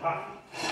哈。